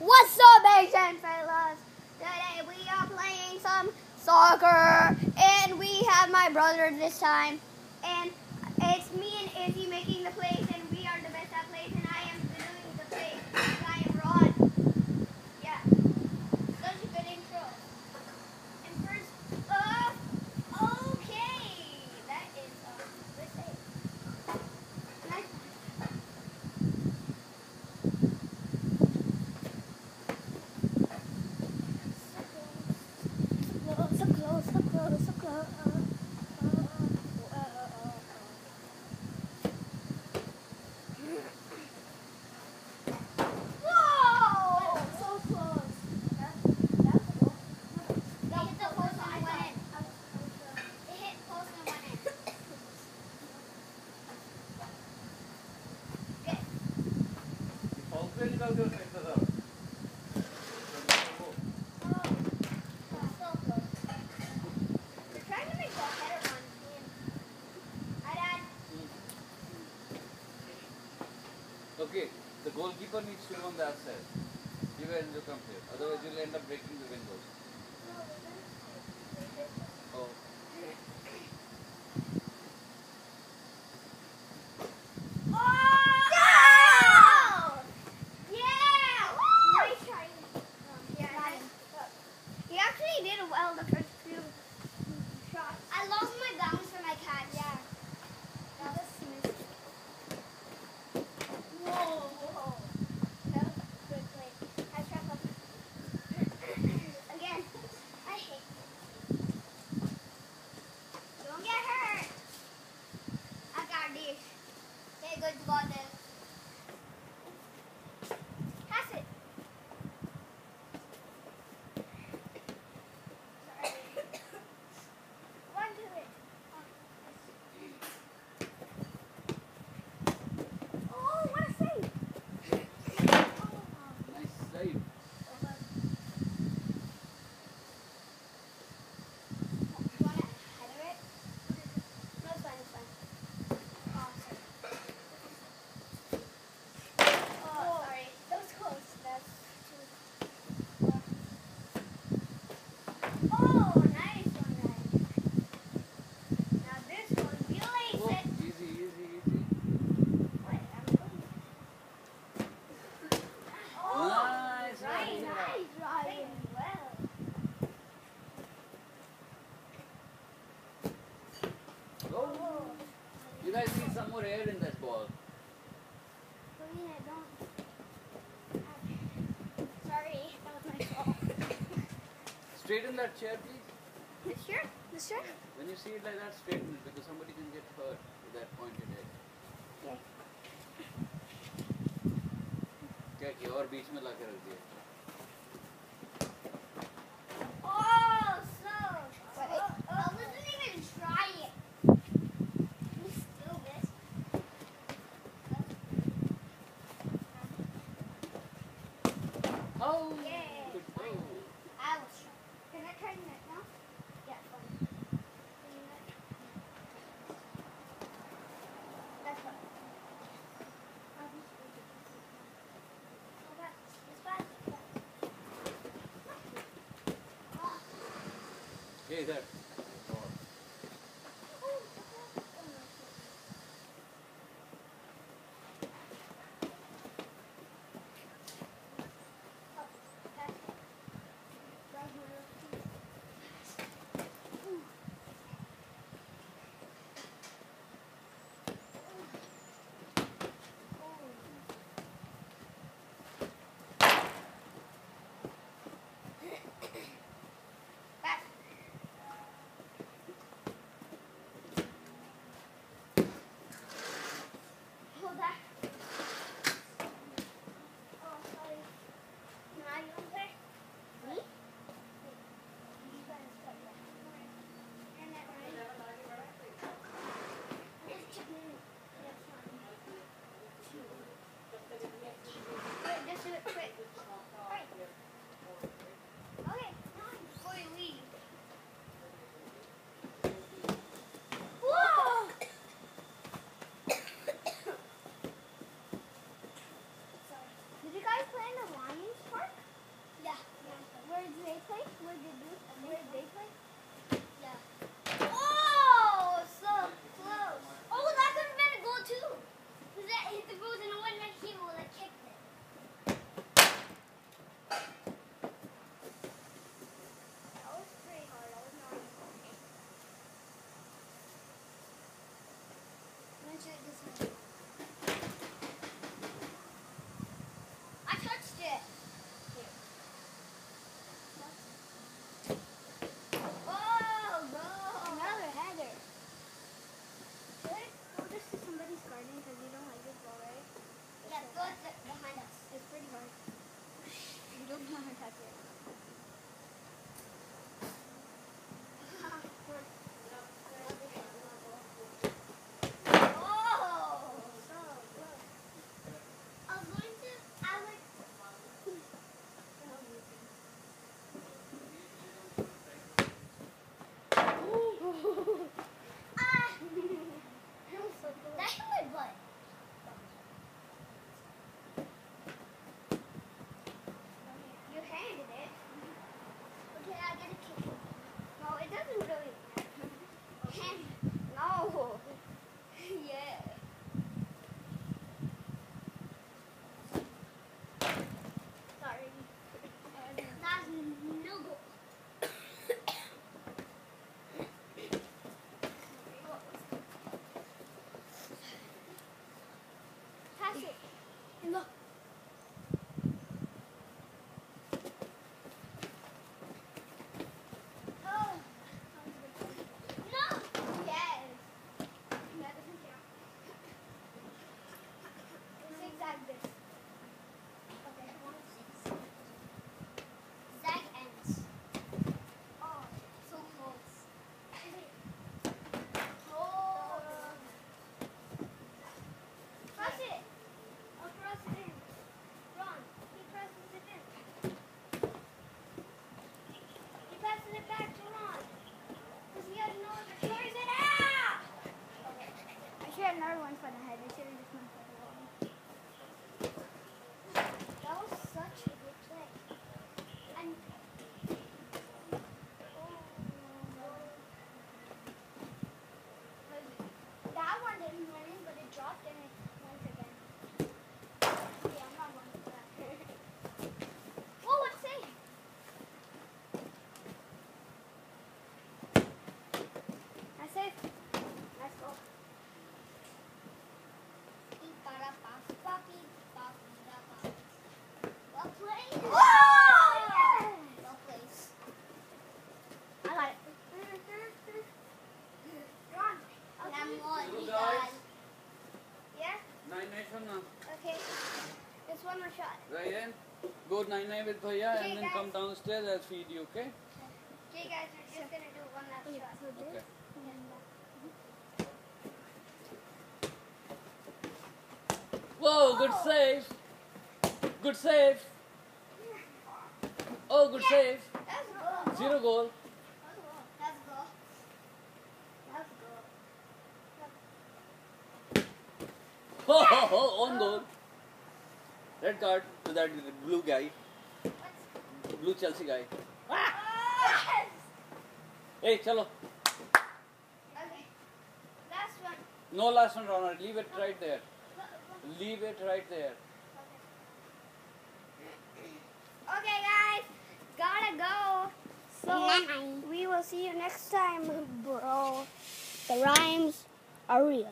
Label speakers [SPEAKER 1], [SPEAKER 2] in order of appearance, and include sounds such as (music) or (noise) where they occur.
[SPEAKER 1] What's up, Asian fellas? Today we are playing some soccer, and we have my brother this time, and it's me and Izzy making the play Okay, the
[SPEAKER 2] goalkeeper needs to go on that side. You him the come here. Otherwise, you'll end up breaking the windows.
[SPEAKER 1] You guys
[SPEAKER 2] need some more air in this ball.
[SPEAKER 1] Sorry, that was my fault.
[SPEAKER 2] Straighten that chair, please.
[SPEAKER 1] This chair? This chair?
[SPEAKER 2] When you see it like that, straighten it because somebody can get hurt with that pointed edge.
[SPEAKER 1] Okay.
[SPEAKER 2] Okay. किया और बीच में ला के there.
[SPEAKER 1] Oh. (laughs)
[SPEAKER 2] Right in. Go nine nine with Bhaiya
[SPEAKER 1] Okay,
[SPEAKER 2] and then
[SPEAKER 1] guys.
[SPEAKER 2] come downstairs. I'll feed you. Okay.
[SPEAKER 1] Okay, guys, we're just gonna do one last shot.
[SPEAKER 2] Okay. Whoa! Good save. Good save. Oh, good save.
[SPEAKER 1] That's good.
[SPEAKER 2] Zero goal.
[SPEAKER 1] That's good. That's good.
[SPEAKER 2] Ho ho ho! On goal. Red card to that blue guy, blue Chelsea guy.
[SPEAKER 1] Yes!
[SPEAKER 2] Hey, chalo.
[SPEAKER 1] Okay. Last one.
[SPEAKER 2] No last one, Ronald. Leave it right there. Leave it right there.
[SPEAKER 1] Okay, guys. Gotta go. So
[SPEAKER 3] Night.
[SPEAKER 1] we will see you next time, bro. The rhymes are real.